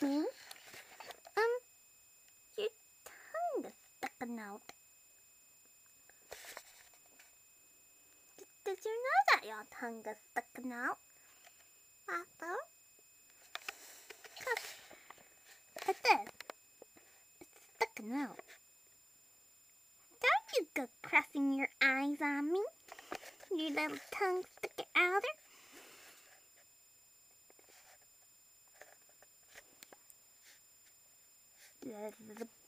Hmm? Um, your tongue is sticking out. Did you know that your tongue is sticking out? Arthur? Cause it is. It's sticking out. Don't you go crossing your eyes on me, you little tongue sticker outer. blah, blah, blah.